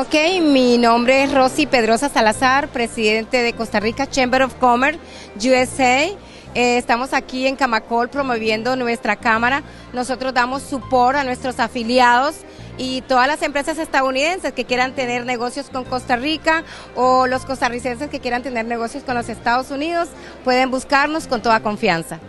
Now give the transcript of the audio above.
Ok, mi nombre es Rosy Pedrosa Salazar, presidente de Costa Rica Chamber of Commerce USA. Eh, estamos aquí en Camacol promoviendo nuestra cámara. Nosotros damos support a nuestros afiliados y todas las empresas estadounidenses que quieran tener negocios con Costa Rica o los costarricenses que quieran tener negocios con los Estados Unidos pueden buscarnos con toda confianza.